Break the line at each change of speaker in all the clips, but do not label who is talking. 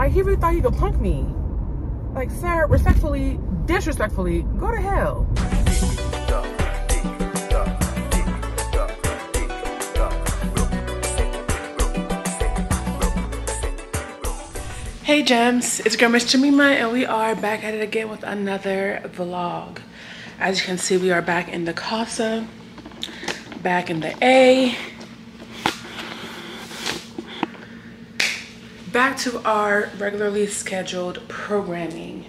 Like he really thought he could punk me. Like, sir, respectfully, disrespectfully, go to hell. Hey gems, it's girl Miss Jemima and we are back at it again with another vlog. As you can see, we are back in the Casa, back in the A. Back to our regularly scheduled programming.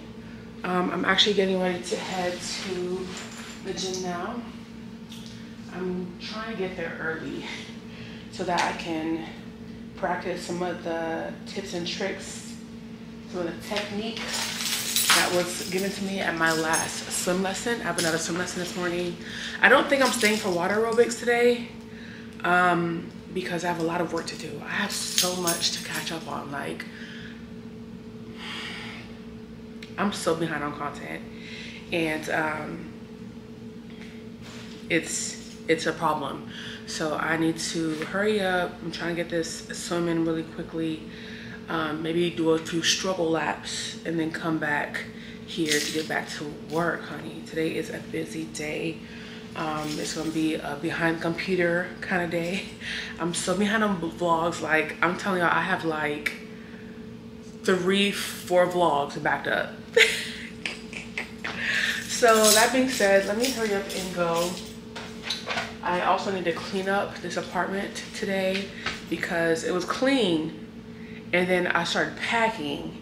Um, I'm actually getting ready to head to the gym now. I'm trying to get there early so that I can practice some of the tips and tricks doing the technique that was given to me at my last swim lesson. I have another swim lesson this morning. I don't think I'm staying for water aerobics today um, because I have a lot of work to do. I have so much to catch up on. Like, I'm so behind on content and um, it's it's a problem. So I need to hurry up. I'm trying to get this swimming really quickly um, maybe do a few struggle laps and then come back here to get back to work, honey. Today is a busy day. Um, it's gonna be a behind computer kind of day. I'm so behind on vlogs. Like I'm telling y'all, I have like three, four vlogs backed up. so that being said, let me hurry up and go. I also need to clean up this apartment today because it was clean and then I started packing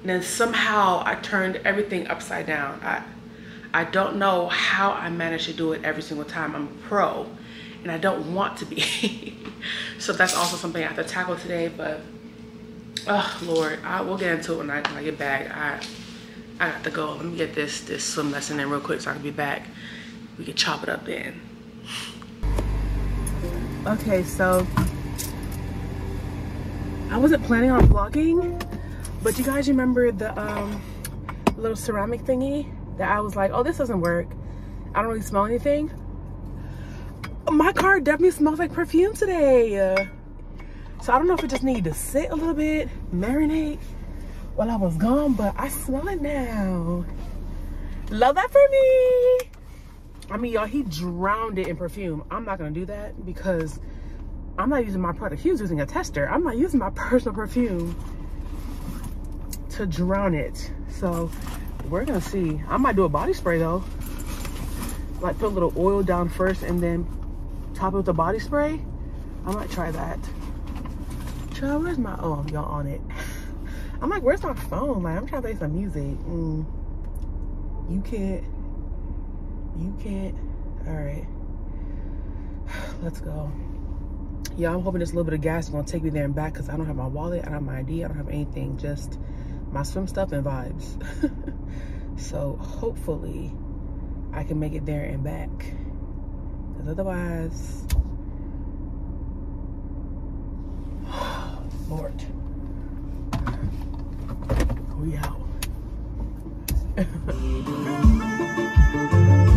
and then somehow I turned everything upside down. I, I don't know how I manage to do it every single time. I'm a pro and I don't want to be. so that's also something I have to tackle today, but oh Lord, I will get into it when I, when I get back. I, I got to go. Let me get this, this swim lesson in real quick so I can be back. We can chop it up then. Okay, so I wasn't planning on vlogging, but you guys remember the um, little ceramic thingy that I was like, oh, this doesn't work. I don't really smell anything. My car definitely smells like perfume today. So I don't know if it just needed to sit a little bit, marinate while I was gone, but I smell it now. Love that for me. I mean, y'all, he drowned it in perfume. I'm not gonna do that because I'm not using my product. He was using a tester. I'm not using my personal perfume to drown it. So we're gonna see. I might do a body spray though. Like put a little oil down first and then top it with a body spray. I might try that. Child, where's my, oh, y'all on it. I'm like, where's my phone? Like, I'm trying to play some music. Mm. You can't, you can't. All right, let's go yeah i'm hoping this little bit of gas is gonna take me there and back because i don't have my wallet i don't have my id i don't have anything just my swim stuff and vibes. So hopefully i can make it there and back. Because otherwise lord. We out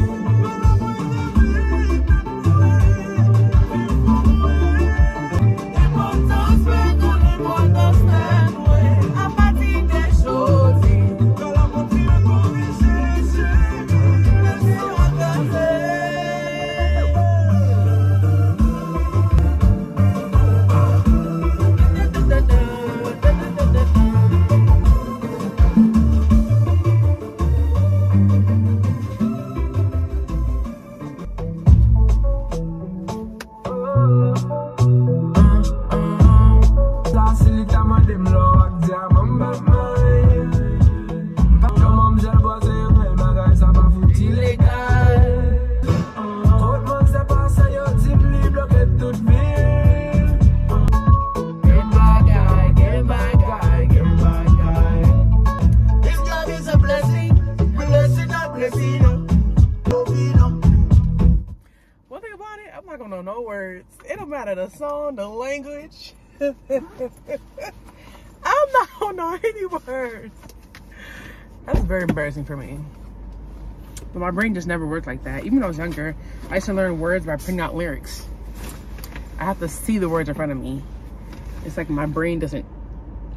I'm not on know any words. That's very embarrassing for me. But my brain just never worked like that. Even when I was younger, I used to learn words by printing out lyrics. I have to see the words in front of me. It's like my brain doesn't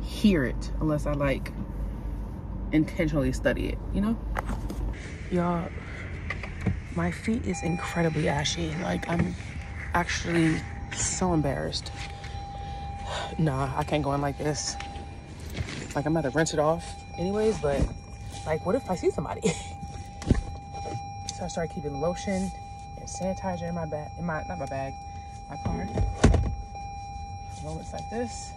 hear it unless I like intentionally study it, you know? Y'all, my feet is incredibly ashy. Like I'm actually so embarrassed. Nah, I can't go in like this. Like I'm about to rinse it off anyways, but like what if I see somebody? so I started keeping lotion and sanitizer in my bag, in my, not my bag, my car. Moments like this.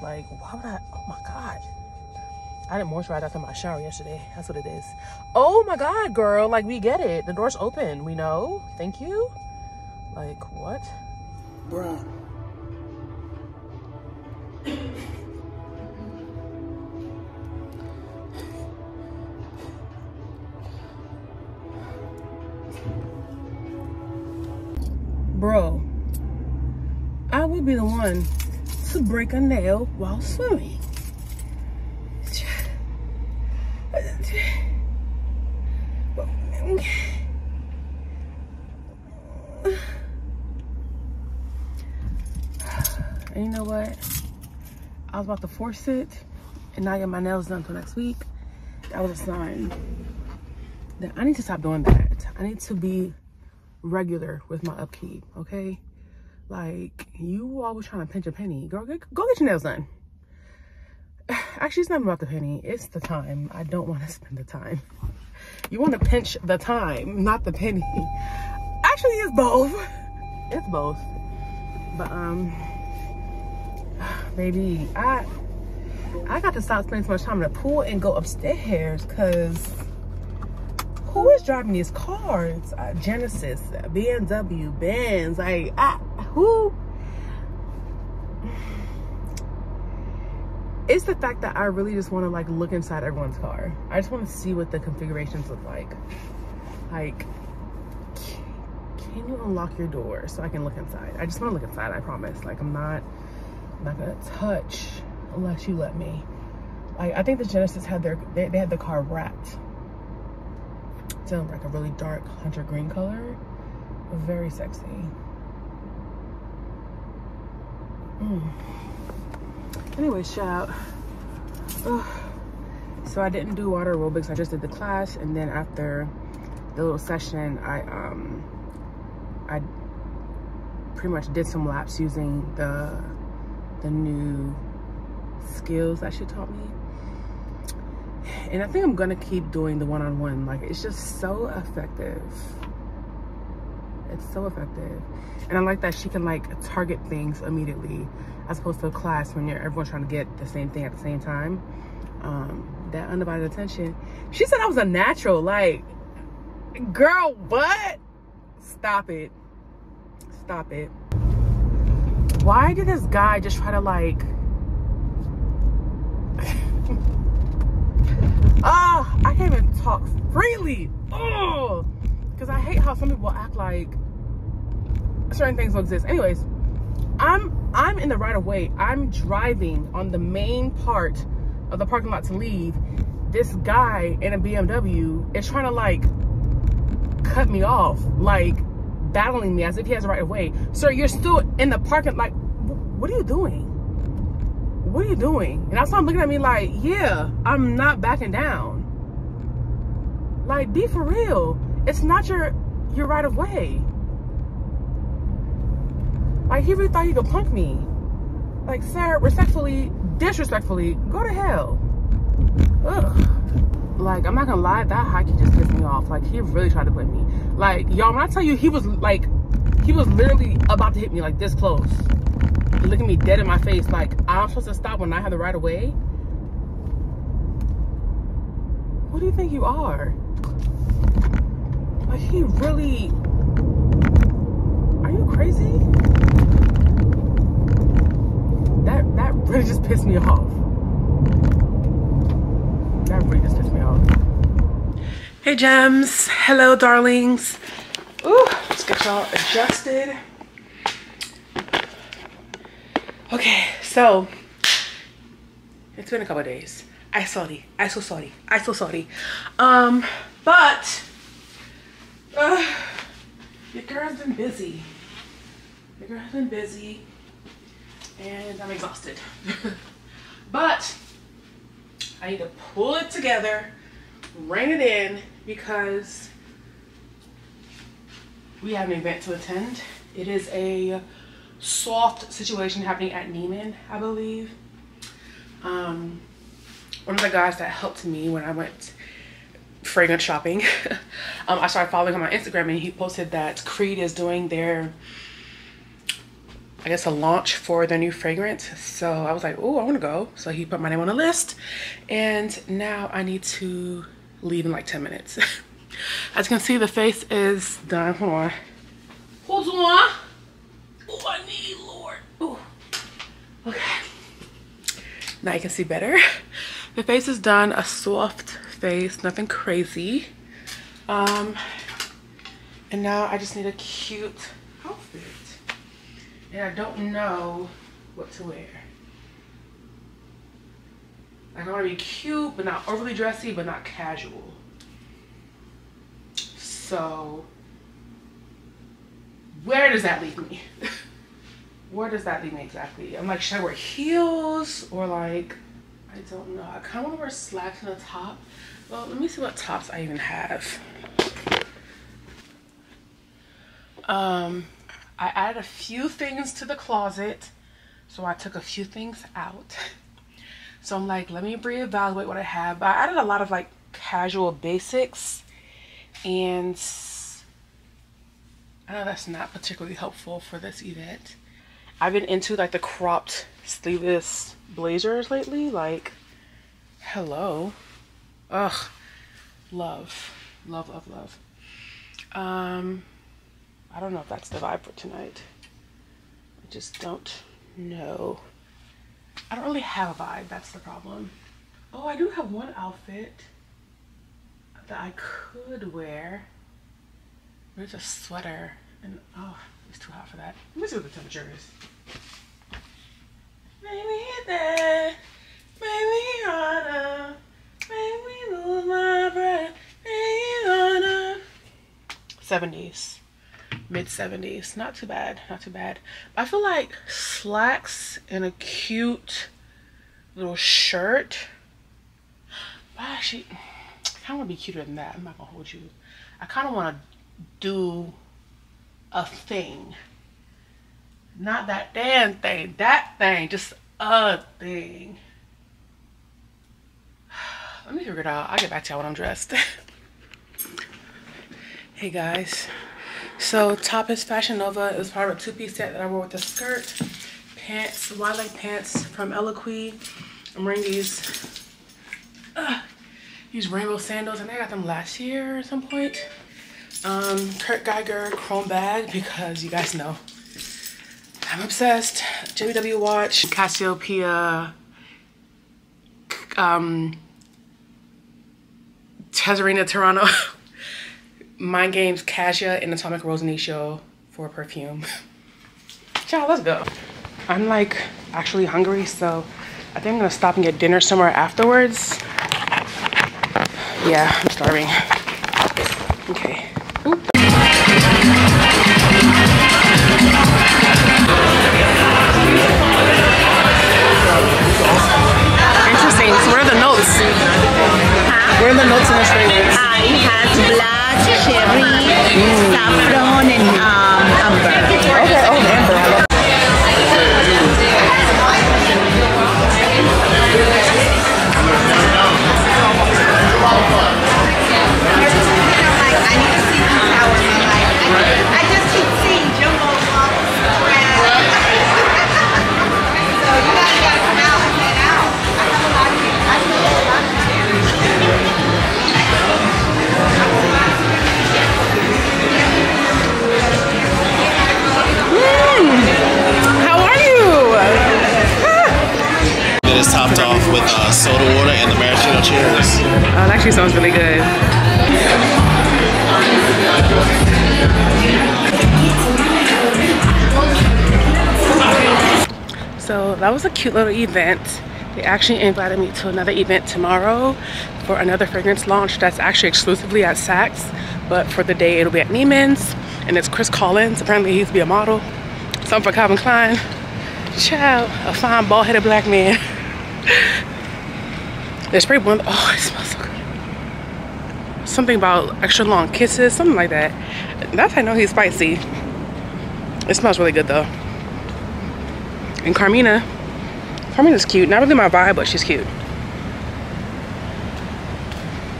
Like, why would I, oh my God. I didn't moisturize after my shower yesterday. That's what it is. Oh my God, girl. Like, we get it. The door's open. We know. Thank you. Like, what? Bruh. To break a nail while swimming. And you know what? I was about to force it and not get my nails done until next week. That was a sign that I need to stop doing that. I need to be regular with my upkeep, okay? Like, you always trying to pinch a penny. Girl, go, go get your nails done. Actually, it's not about the penny. It's the time. I don't want to spend the time. You want to pinch the time, not the penny. Actually, it's both. It's both. But, um, baby, I I got to stop spending so much time in the pool and go upstairs because who is driving these cars? Uh, Genesis, BMW, Benz, like, I, who? It's the fact that I really just want to like look inside everyone's car. I just want to see what the configurations look like. Like, can you unlock your door so I can look inside? I just want to look inside, I promise. Like, I'm not not gonna touch unless you let me. Like I think the Genesis had their they, they had the car wrapped. In like a really dark hunter green color. Very sexy. Mm. Anyway, shout. Ugh. So I didn't do water aerobics. I just did the class, and then after the little session, I um I pretty much did some laps using the the new skills that she taught me. And I think I'm gonna keep doing the one-on-one. -on -one. Like it's just so effective. It's so effective. And I like that she can like target things immediately as opposed to a class when you're everyone's trying to get the same thing at the same time. Um, that undivided attention. She said I was a natural. Like, girl, what? Stop it. Stop it why did this guy just try to like ah i can't even talk freely. Oh because i hate how some people act like certain things don't exist. Anyways i'm i'm in the right of way. I'm driving on the main part of the parking lot to leave. This guy in a bmw is trying to like cut me off like battling me as if he has the right of way. Sir, you're still in the parking like what are you doing? What are you doing? And I saw him looking at me like, yeah, I'm not backing down. Like, be for real. It's not your your right of way. Like he really thought he could punk me. Like, sir, respectfully, disrespectfully, go to hell. Ugh like I'm not gonna lie, that hockey just pissed me off. Like he really tried to put me. Like y'all, when I tell you he was like, he was literally about to hit me like this close, looking me dead in my face. Like I'm supposed to stop when I have the right of way. What do you think you are? Like he really, are you crazy? That that really just pissed me off. That really just pissed me off. Hey gems, hello darlings. Ooh, let's get y'all adjusted. Okay, so it's been a couple days. I sorry, I so sorry, I so sorry. Um, but uh, your girl's been busy. Your girl's been busy, and I'm exhausted. But I need to pull it together, rein it in because we have an event to attend. It is a soft situation happening at Neiman, I believe. Um, one of the guys that helped me when I went fragrance shopping, um, I started following him on Instagram and he posted that Creed is doing their, I guess, a launch for their new fragrance. So I was like, oh, I want to go. So he put my name on the list. And now I need to leave in like 10 minutes. As you can see, the face is done. Hold on. Hold on. Oh, I need, Lord. Oh, okay. Now you can see better. The face is done, a soft face, nothing crazy. Um, and now I just need a cute outfit. And I don't know what to wear. I want to be cute, but not overly dressy, but not casual. So, where does that leave me? where does that leave me exactly? I'm like, should I wear heels or like, I don't know. I kind of want to wear slacks on the top. Well, let me see what tops I even have. Um, I added a few things to the closet. So I took a few things out. So I'm like, let me reevaluate what I have. But I added a lot of like casual basics. And I know that's not particularly helpful for this event. I've been into like the cropped sleeveless blazers lately. Like, hello. Ugh. Love. Love, love, love. Um, I don't know if that's the vibe for tonight. I just don't know. I don't really have a vibe. That's the problem. Oh, I do have one outfit that I could wear. It's a sweater. And, oh, it's too hot for that. Let me see what the temperature is. Maybe that, maybe harder, make me lose my breath, maybe harder. 70s, mid 70s. Not too bad, not too bad. I feel like slacks and a cute little shirt. But actually, I kind of want to be cuter than that. I'm not gonna hold you. I kind of want to do a thing. Not that damn thing, that thing, just a thing. Let me figure it out. I'll get back to y'all when I'm dressed. hey guys. So top is Fashion Nova. It was part of a two-piece set that I wore with the skirt. Pants, wide leg pants from Eloquii. I'm wearing these uh, these rainbow sandals. and I got them last year at some point. Um, Kurt Geiger chrome bag because you guys know I'm obsessed. JBW watch, Cassiopeia, um, Casuarina Toronto, Mind Games, Cassia, and Atomic Rose Initio for perfume. Ciao, let's go. I'm like actually hungry, so I think I'm gonna stop and get dinner somewhere afterwards. Yeah, I'm starving. Okay. Cute little event. They actually invited me to another event tomorrow for another fragrance launch that's actually exclusively at Saks. But for the day, it'll be at Neiman's. And it's Chris Collins. Apparently, he used to be a model. Something for Calvin Klein. Child, a fine, bald-headed black man. They spray blunt. Oh, it smells so good. Something about extra long kisses, something like that. That's how I know he's spicy. It smells really good though. And Carmina, Carmina's cute. Not really my vibe, but she's cute.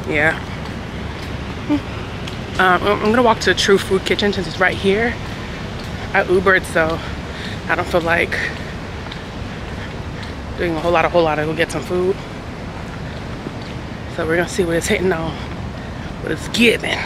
Yeah. Um, I'm gonna walk to a True Food Kitchen since it's right here. I Ubered, so I don't feel like doing a whole lot, a whole lot to go get some food. So we're gonna see what it's hitting on, what it's giving.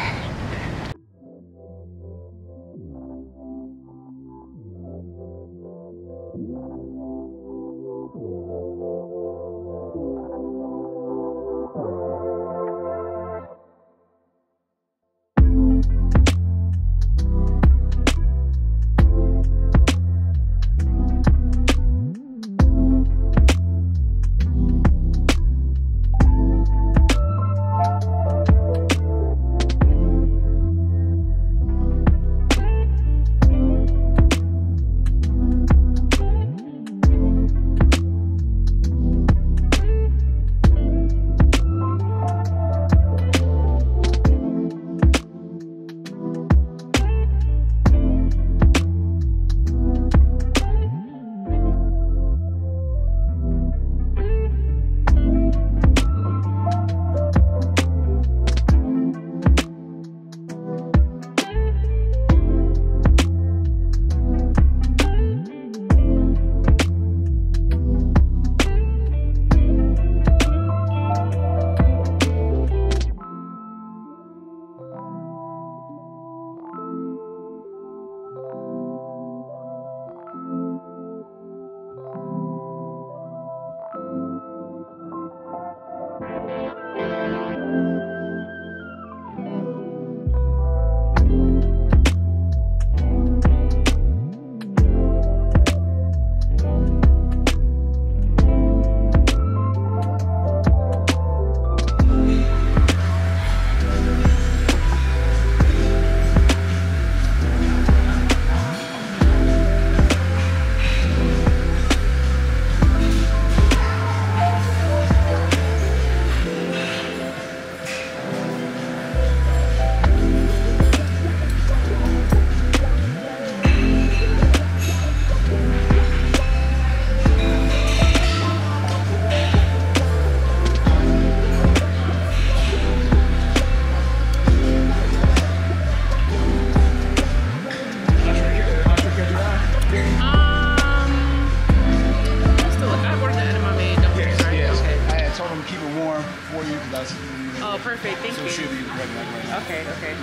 Oh, perfect. Thank
So
you.
it should be ready like right now.
Okay, okay.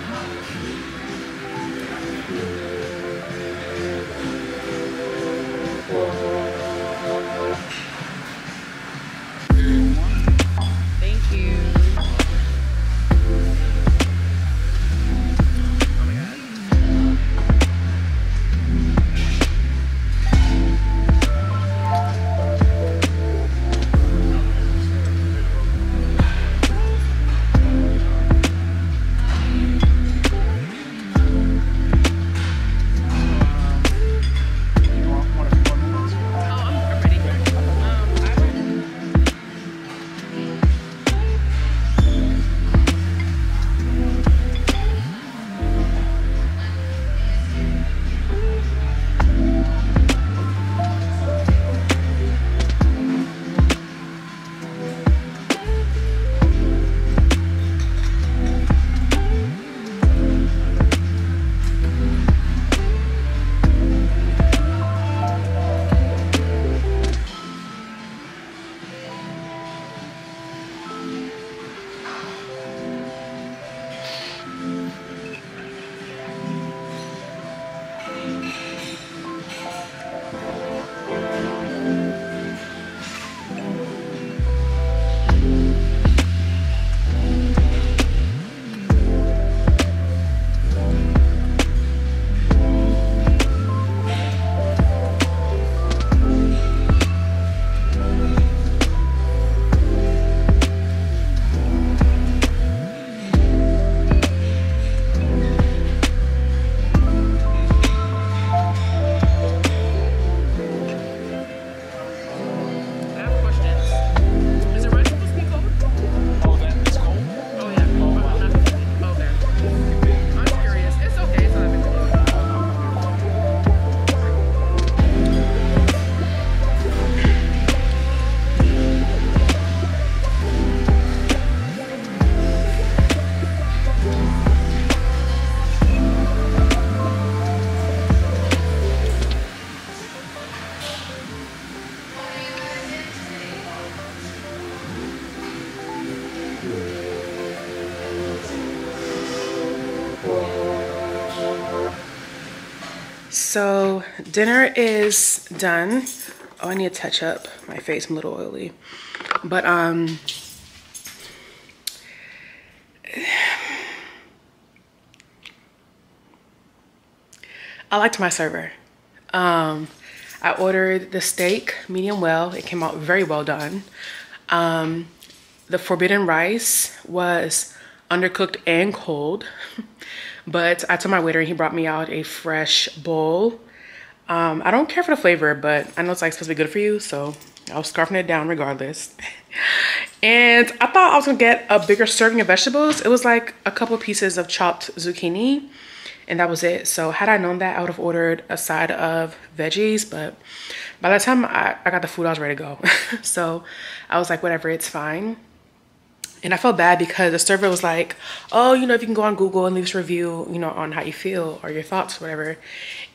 So dinner is done. Oh, I need to touch up my face. I'm a little oily. But, um, I liked my server. Um, I ordered the steak medium well. It came out very well done. Um, the forbidden rice was undercooked and cold. but I told my waiter and he brought me out a fresh bowl. Um, I don't care for the flavor, but I know it's like supposed to be good for you, so I was scarfing it down regardless. and I thought I was gonna get a bigger serving of vegetables. It was like a couple pieces of chopped zucchini and that was it. So had I known that, I would have ordered a side of veggies, but by the time I, I got the food, I was ready to go. so I was like, whatever, it's fine. And I felt bad because the server was like, oh, you know, if you can go on Google and leave a review, you know, on how you feel or your thoughts, whatever.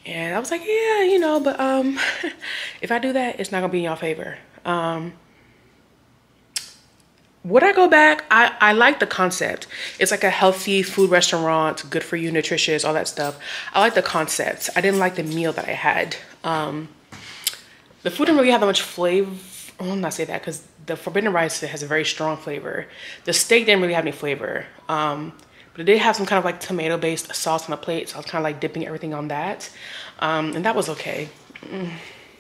And I was like, yeah, you know, but um, if I do that, it's not gonna be in y'all favor. Um, would I go back? I, I like the concept. It's like a healthy food restaurant, good for you, nutritious, all that stuff. I like the concept. I didn't like the meal that I had. Um, the food didn't really have that much flavor. Well, I'm not say that because the forbidden rice has a very strong flavor. The steak didn't really have any flavor. Um, but it did have some kind of like tomato based sauce on the plate. So I was kind of like dipping everything on that. Um, and that was okay. Mm,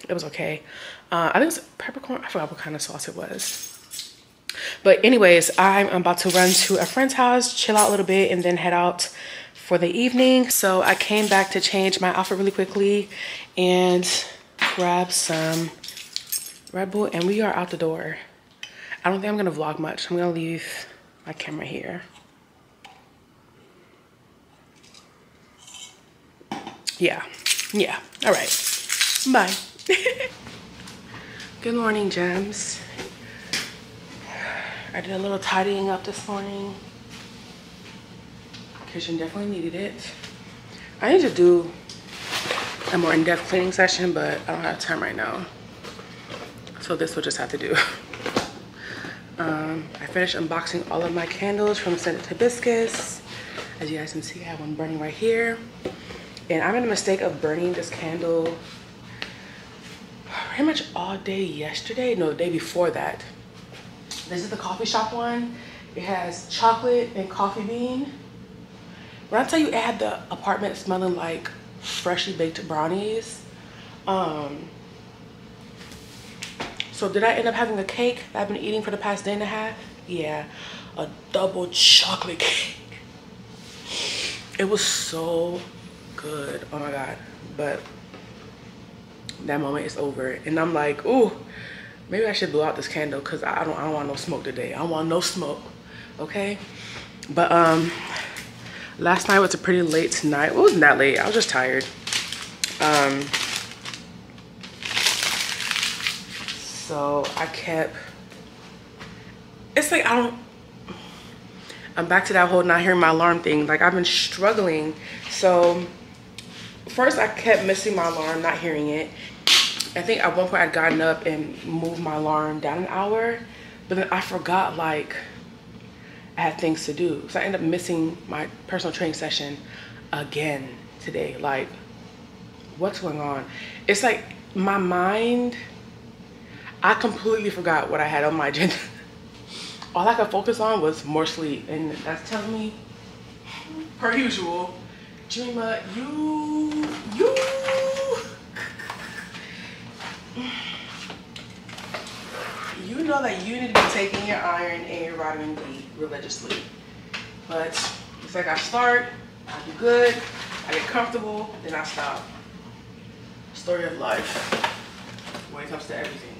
it was okay. Uh, I think it was peppercorn. I forgot what kind of sauce it was. But anyways, I'm about to run to a friend's house, chill out a little bit, and then head out for the evening. So I came back to change my outfit really quickly and grab some Red Bull, and we are out the door. I don't think I'm gonna vlog much. I'm gonna leave my camera here. Yeah, yeah, all right, bye. Good morning, gems. I did a little tidying up this morning. Kitchen definitely needed it. I need to do a more in-depth cleaning session, but I don't have time right now. So this will just have to do. Um, I finished unboxing all of my candles from Scented Hibiscus. As you guys can see, I have one burning right here. And I made a mistake of burning this candle pretty much all day yesterday. No, the day before that. This is the coffee shop one. It has chocolate and coffee bean. When I tell you it had the apartment smelling like freshly baked brownies. Um, so did I end up having a cake that I've been eating for the past day and a half? Yeah, a double chocolate cake. It was so good. Oh my God. But that moment is over. And I'm like, ooh, Maybe I should blow out this candle because I don't I don't want no smoke today. I want no smoke. Okay? But um last night was a pretty late night. Well, it wasn't that late. I was just tired. Um so I kept it's like I don't I'm back to that whole not hearing my alarm thing. Like I've been struggling. So first I kept missing my alarm, not hearing it. I think at one point I'd gotten up and moved my alarm down an hour, but then I forgot like I had things to do. So I ended up missing my personal training session again today. Like, what's going on? It's like my mind, I completely forgot what I had on my agenda. All I could focus on was more sleep. And that's telling me, per usual, Dreama, you, you you know that you need to be taking your iron and your vitamin D religiously. But it's like I start, I do good, I get comfortable, then I stop. Story of life when it comes to everything.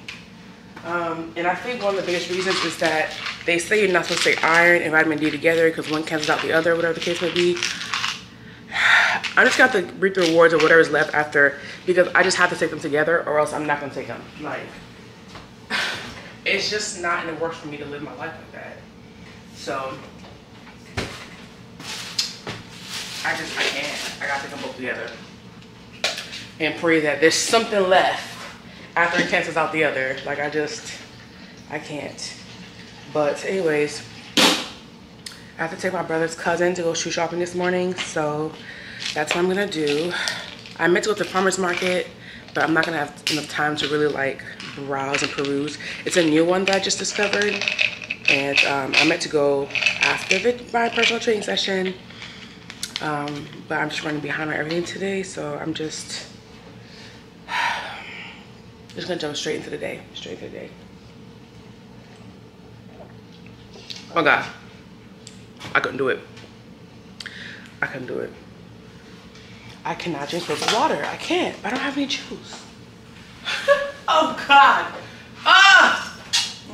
Um, and I think one of the biggest reasons is that they say you're not supposed to take iron and vitamin D together because one cancels out the other, whatever the case may be. I just got to reap the rewards of whatever's left after because I just have to take them together or else I'm not gonna take them. Like, it's just not in the works for me to live my life like that. So, I just, I can't. I gotta take them both together. And pray that there's something left after it cancels out the other. Like, I just, I can't. But anyways, I have to take my brother's cousin to go shoe shopping this morning. So that's what I'm gonna do. I meant to go to the farmer's market, but I'm not gonna have enough time to really like browse and peruse. It's a new one that I just discovered. And um, I meant to go after the, my personal training session. Um, but I'm just running behind on everything today. So I'm just, just gonna jump straight into the day, straight into the day. Oh God, I couldn't do it. I couldn't do it. I cannot drink this water. I can't. I don't have any juice. oh God. Ah!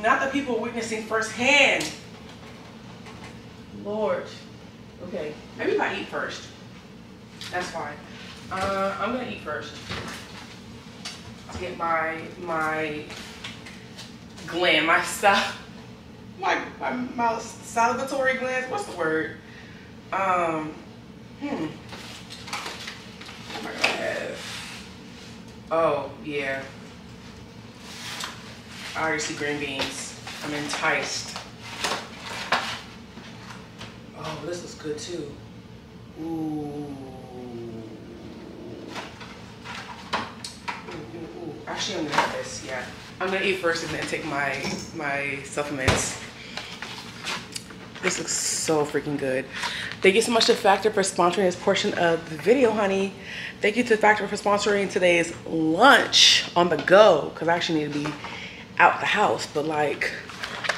Not the people witnessing firsthand. Lord. Okay, maybe if I eat first. That's fine. Uh, I'm gonna eat first. Get my my gland, my stuff, my my, my salivatory glands. What's the word? Um, hmm. What am I? Oh yeah. I already see green beans. I'm enticed. Oh, this looks good too. Ooh. Ooh, ooh, ooh. Actually, I'm gonna have this. Yeah, I'm gonna eat first and then take my my supplements. This looks so freaking good. Thank you so much to Factor for sponsoring this portion of the video, honey. Thank you to Factor for sponsoring today's lunch on the go, because I actually need to be out the house. But like,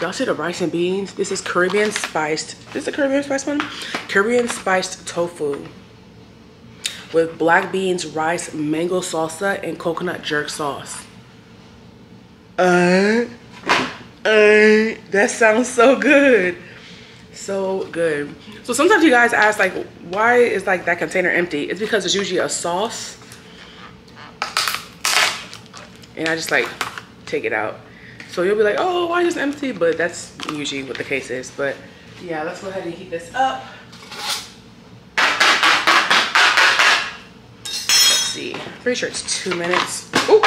y'all see the rice and beans? This is Caribbean spiced, this is a Caribbean spiced one? Caribbean spiced tofu with black beans, rice, mango salsa, and coconut jerk sauce. Uh, uh, that sounds so good. So good. So sometimes you guys ask like why is like that container empty? It's because it's usually a sauce. And i just like take it out. So you'll be like oh why is it empty? But that's usually what the case is. But yeah let's go ahead and heat this up let's see pretty sure it's two minutes Ooh.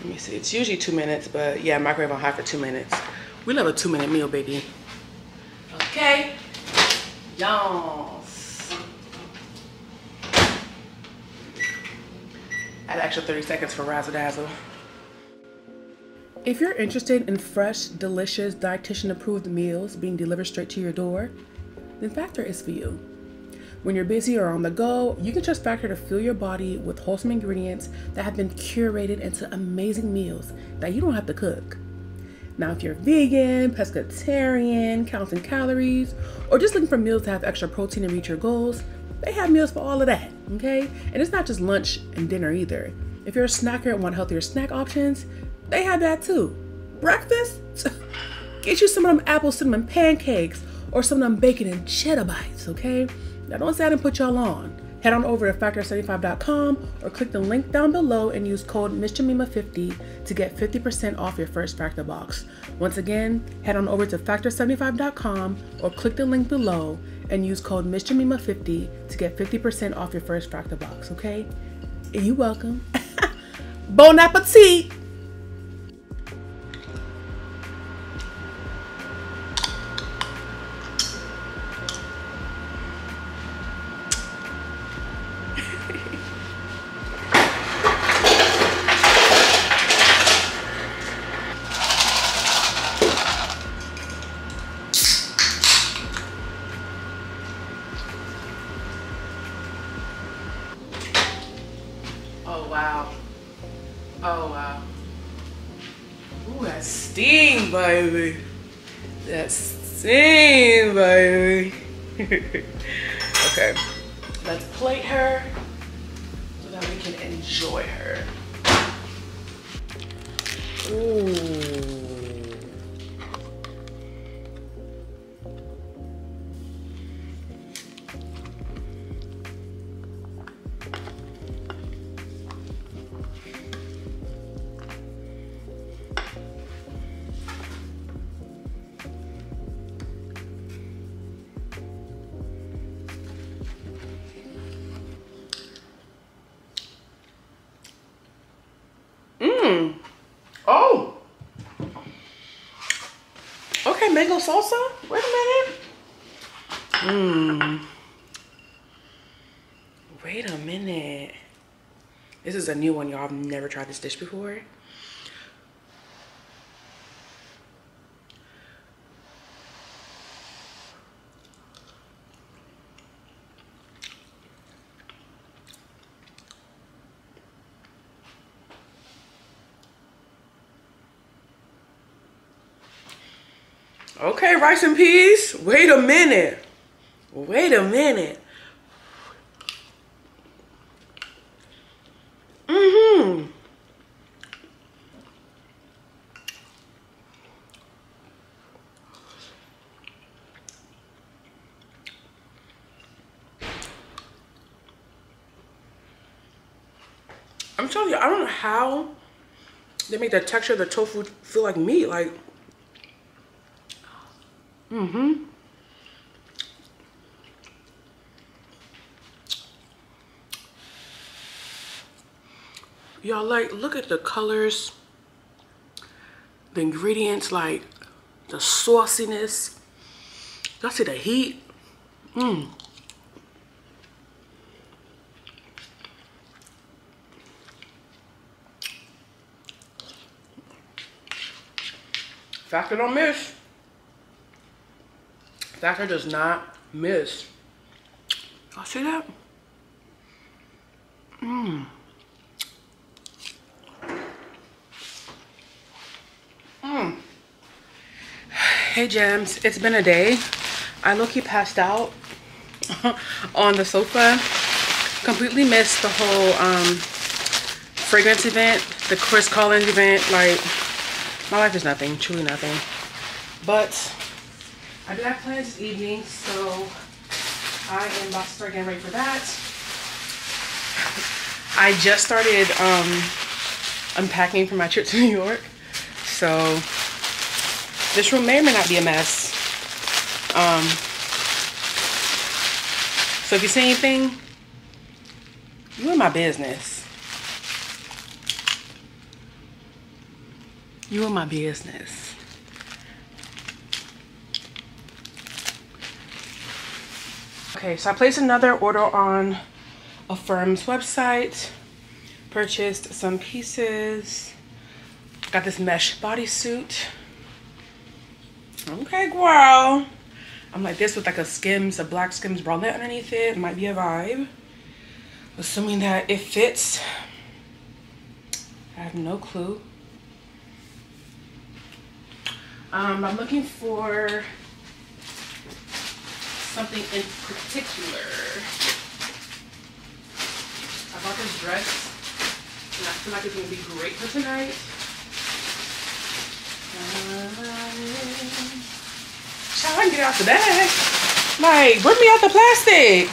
let me see it's usually two minutes but yeah microwave on high for two minutes we love a two minute meal, baby. Okay. Yas. Add extra 30 seconds for razzle dazzle. If you're interested in fresh, delicious, dietitian approved meals being delivered straight to your door, then Factor is for you. When you're busy or on the go, you can trust Factor to fill your body with wholesome ingredients that have been curated into amazing meals that you don't have to cook. Now, if you're vegan, pescatarian, counting calories, or just looking for meals to have extra protein and reach your goals, they have meals for all of that, okay? And it's not just lunch and dinner either. If you're a snacker and want healthier snack options, they have that too. Breakfast? Get you some of them apple cinnamon pancakes or some of them bacon and cheddar bites, okay? Now don't say I didn't put y'all on. Head on over to factor75.com or click the link down below and use code MissJemima50 to get 50% off your first Factor box. Once again, head on over to factor75.com or click the link below and use code MissJemima50 to get 50% off your first Factor box, okay? You're welcome. bon appetit! Mango salsa. Wait a minute. Mmm. Wait a minute. This is a new one, y'all. I've never tried this dish before. Okay, rice and peas. Wait a minute. Wait a minute. Mm-hmm. I'm telling you, I don't know how they make the texture of the tofu feel like meat. Like, mm-hmm. Y'all like, look at the colors, the ingredients, like the sauciness. Y'all see the heat? Mmm. Factor don't miss. Factor does not miss. Y'all see that? Mmm. Mm. Hey Gems, it's been a day. I low-key passed out on the sofa. Completely missed the whole um, fragrance event, the Chris Collins event. Like, my life is nothing, truly nothing. But I do have plans this evening, so I am about to start getting ready for that. I just started um, unpacking for my trip to New York. So this room may or may not be a mess. Um, so if you see anything, you in my business. You in my business. Okay, so I placed another order on AFRM's website. Purchased some pieces. Got this mesh bodysuit. Okay, girl. I'm like this with like a Skims, a black Skims bralette underneath it. Might be a vibe. Assuming that it fits. I have no clue. Um, I'm looking for something in particular. I bought this dress and I feel like it's gonna be great for tonight. Child, I can get out the bag. Like, rip me out the plastic.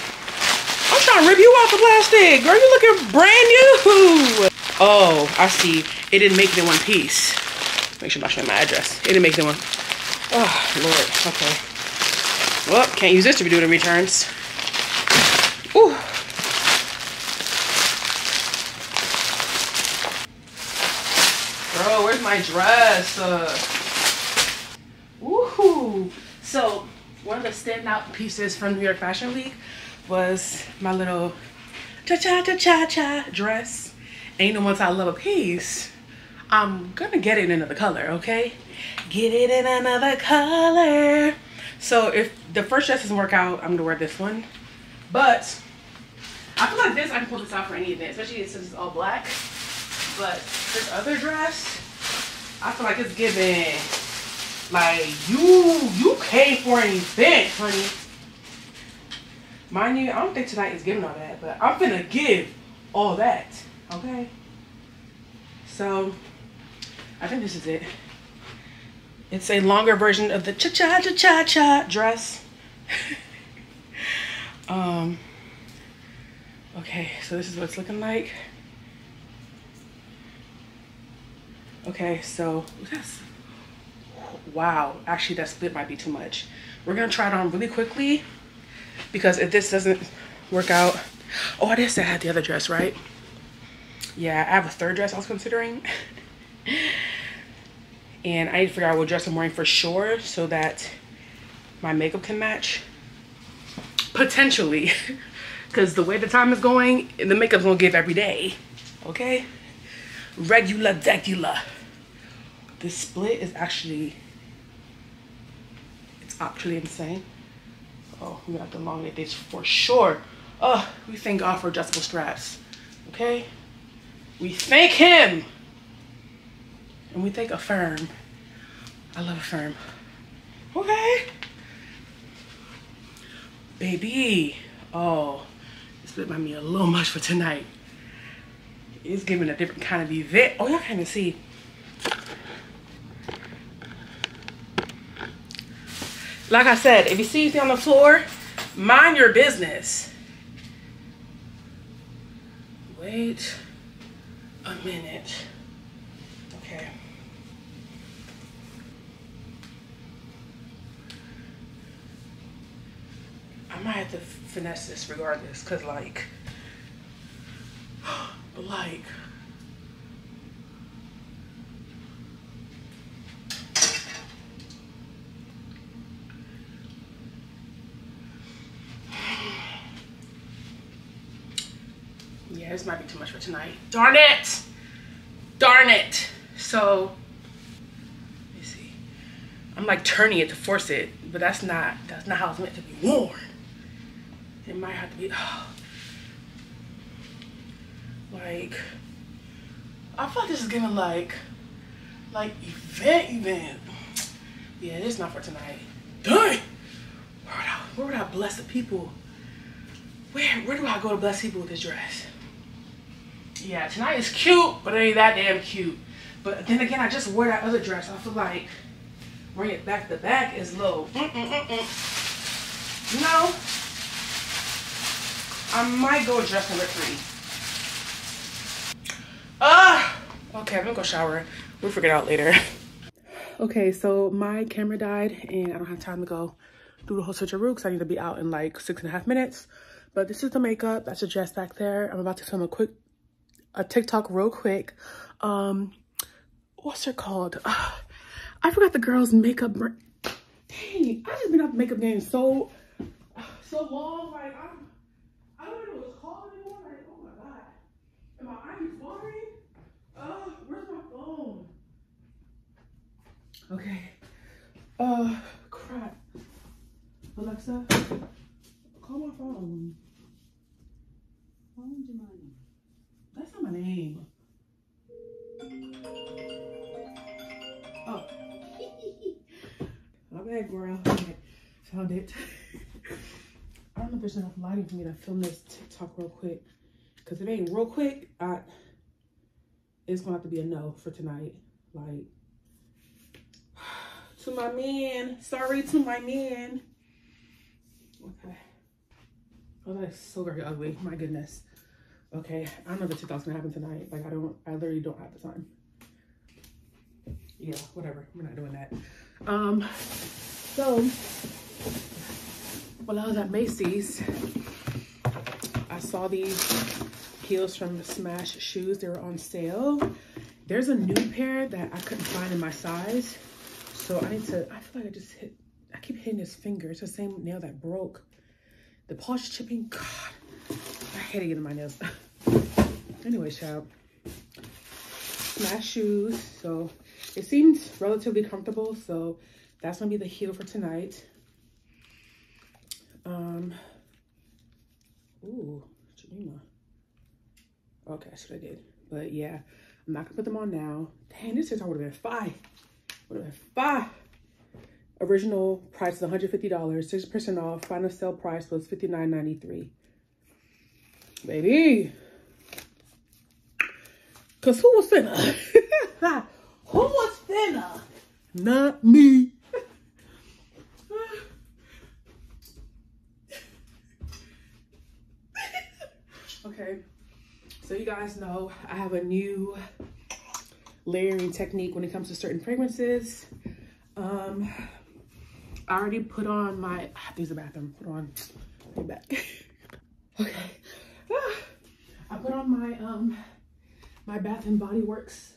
I'm trying to rip you out the plastic. Girl, you looking brand new. Oh, I see. It didn't make it in one piece. Make sure I'm showing my address. It didn't make it in one. Oh, Lord. Okay. Well, can't use this to be doing returns. Ooh. Bro, where's my dress? Uh, woohoo! So, one of the standout pieces from New York Fashion Week was my little cha-cha-cha-cha-cha dress. Ain't no once I love a piece, I'm gonna get it in another color, okay? Get it in another color. So if the first dress doesn't work out, I'm gonna wear this one. But I feel like this, I can pull this out for any event, especially since it's all black. But this other dress, I feel like it's giving, like you, you came for an event, honey. Mind you, I don't think tonight is giving all that, but I'm gonna give all that, okay? So, I think this is it. It's a longer version of the cha-cha-cha-cha-cha dress. um, okay, so this is what it's looking like. Okay, so that's, wow, actually that split might be too much. We're gonna try it on really quickly because if this doesn't work out, oh, I did say I had the other dress, right? Yeah, I have a third dress I was considering. and I need to figure out what dress I'm wearing for sure so that my makeup can match. Potentially. Because the way the time is going, the makeup's gonna give every day. Okay? Regular degular. This split is actually, it's actually insane. Oh, we got to elongate this for sure. Oh, we thank God for adjustable straps. Okay? We thank Him. And we take a firm. I love AFRM. Okay? Baby. Oh, this split might be a little much for tonight. It's giving a different kind of event. Oh, y'all can't see. Like I said, if you see anything on the floor, mind your business. Wait a minute. Okay. I might have to finesse this regardless, cause like, but like, yeah, this might be too much for tonight. Darn it! Darn it! So, let me see. I'm like turning it to force it, but that's not that's not how it's meant to be worn. It might have to be like I feel like this is giving like like event event. Yeah, is not for tonight. Dang! Where would I, where would I bless the people? Where where do I go to bless people with this dress? Yeah, tonight is cute, but it ain't that damn cute. But then again, I just wore that other dress. I feel like wearing it back to back is low. Mm-mm-mm-mm. You know, I might go dress number three. Ah, okay, I'm gonna go shower. We'll figure it out later. Okay, so my camera died and I don't have time to go do the whole switcheroo because I need to be out in like six and a half minutes. But this is the makeup. That's the dress back there. I'm about to film a quick, a TikTok real quick. Um, what's it called? Uh, I forgot the girl's makeup. Dang, I just been off makeup game so, so long. Like I'm, I don't even know what it's called anymore. Like, oh my god, am my eyes watering? Uh, where's my phone? Okay. Uh, crap. Alexa, call my phone. That's not my name. Oh. my bad, girl. Okay, found it. I don't know if there's enough lighting for me to film this TikTok real quick. Because if it ain't real quick, I, it's going to have to be a no for tonight. Like, to my man. Sorry to my man. Okay. Oh, that is so very ugly. My goodness. Okay. I don't know the TikTok's gonna happen tonight. Like I don't I literally don't have the time. Yeah, whatever. We're not doing that. Um so while I was at Macy's, I saw these heels from the Smash Shoes. They were on sale. There's a new pair that I couldn't find in my size. So I need to, I feel like I just hit, I keep hitting his finger. It's the same nail that broke. The polish chipping, God, I hate it getting my nails. anyway, child. Smash shoes. So it seems relatively comfortable. So that's gonna be the heel for tonight. Um, ooh. Okay, that's what I did. But yeah, I'm not gonna put them on now. Dang, this is I would have been five. Have been five. Original price is $150, 6% off. Final sale price was $59.93. Baby. Cause who was thinner? who was thinner? Not me. okay. So you guys know I have a new layering technique when it comes to certain fragrances. Um, I already put on my, I have to use the bathroom, put on, get back. okay. Ah, I put on my, um, my Bath and Body Works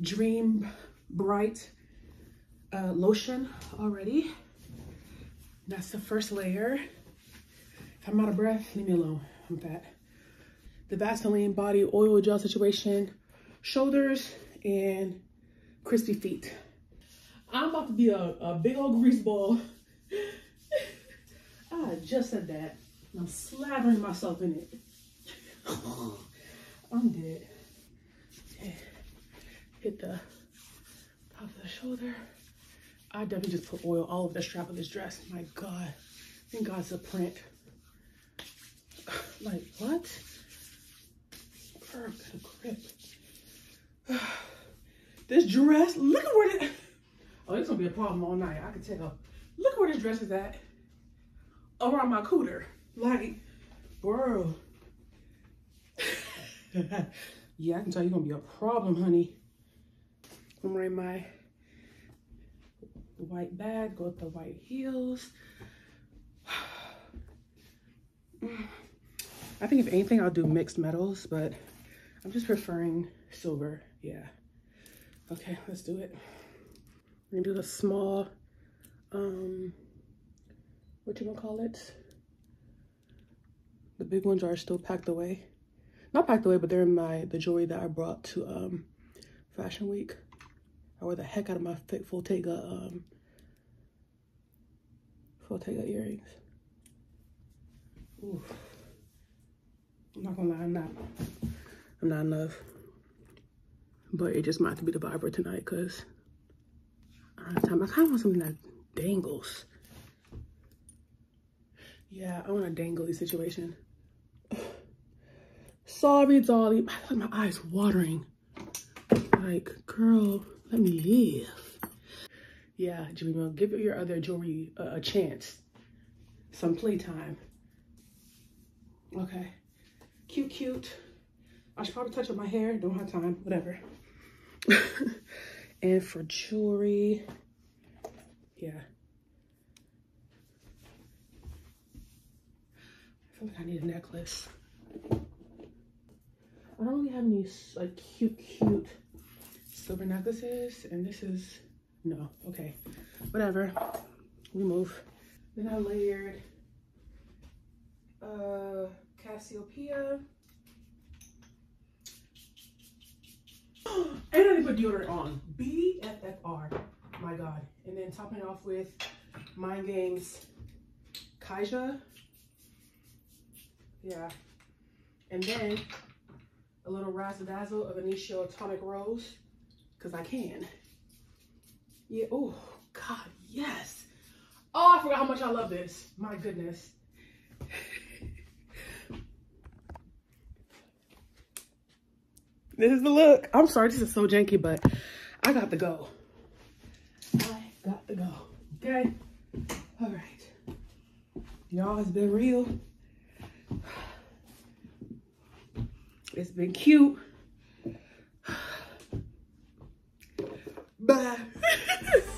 Dream Bright uh, lotion already. That's the first layer. If I'm out of breath, leave me alone. I'm fat. The Vaseline body oil gel situation, shoulders, and crispy feet. I'm about to be a, a big old grease ball. I just said that. I'm slathering myself in it. I'm dead. Hit the top of the shoulder. I definitely just put oil all over the strap of this dress. My God. Thank God it's a print. Like, what? Girl, grip. This dress, look at where it, oh, it's gonna be a problem all night, I can tell. Look where this dress is at. Around my cooter. Like, bro. yeah, I can tell you're gonna be a problem, honey. I'm wearing my white bag, go with the white heels. I think if anything, I'll do mixed metals, but I'm just preferring silver, yeah. Okay, let's do it. We're gonna do the small, um, what you gonna call it? The big ones are still packed away. Not packed away, but they're in my, the jewelry that I brought to um, Fashion Week. I wore the heck out of my Fortega, um, Fortega earrings. Ooh. I'm not gonna lie, I'm not, I'm not love. But it just might have to be the vibe for tonight because I kind of want something that dangles. Yeah, I want a dangly situation. Sorry, Dolly. My eyes watering. Like, girl, let me live. Yeah, Jimmy, give your other jewelry a, a chance. Some playtime. Okay. Cute, cute. I should probably touch up my hair. Don't have time. Whatever. and for jewelry, yeah. I feel like I need a necklace. I don't really have any like cute, cute silver necklaces. And this is, no, okay. Whatever, we move. Then I layered uh, Cassiopeia. And I didn't put deodorant on. BFFR. My God. And then topping off with Mind Games Caissa. Yeah. And then a little Razzle Dazzle of Initio Atomic Rose. Because I can. Yeah. Oh, God. Yes. Oh, I forgot how much I love this. My goodness. This is the look. I'm sorry, this is so janky, but I got to go. I got to go. Okay. All right. Y'all, it's been real. It's been cute. Bye.